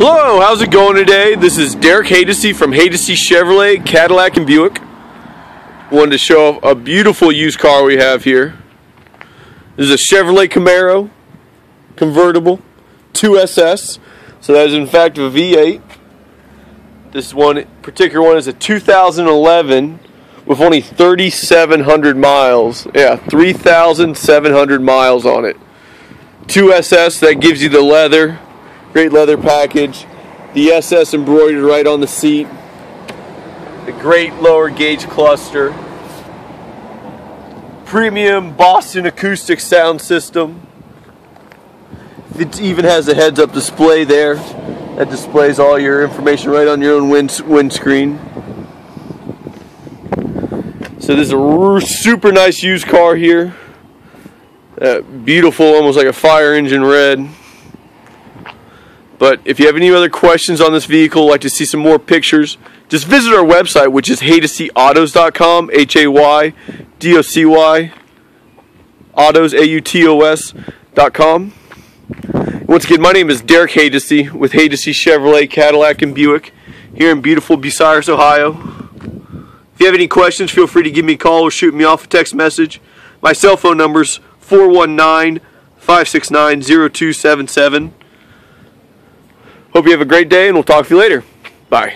Hello, how's it going today? This is Derek Haydocy from Haydocy Chevrolet, Cadillac, and Buick. Wanted to show a beautiful used car we have here. This is a Chevrolet Camaro convertible 2SS. So that is in fact a V8. This one particular one is a 2011 with only 3,700 miles. Yeah, 3,700 miles on it. 2SS that gives you the leather Great leather package. The SS embroidered right on the seat. The great lower gauge cluster. Premium Boston acoustic sound system. It even has a heads up display there that displays all your information right on your own wind windscreen. So this is a super nice used car here. Uh, beautiful, almost like a fire engine red. But if you have any other questions on this vehicle, like to see some more pictures, just visit our website, which is haydocyautos.com, H-A-Y-D-O-C-Y, autos, A-U-T-O-S.com. Once again, my name is Derek Haydocy with Haydocy Chevrolet, Cadillac, and Buick here in beautiful Bucyrus, Ohio. If you have any questions, feel free to give me a call or shoot me off a text message. My cell phone number is 419 569 0277. Hope you have a great day, and we'll talk to you later. Bye.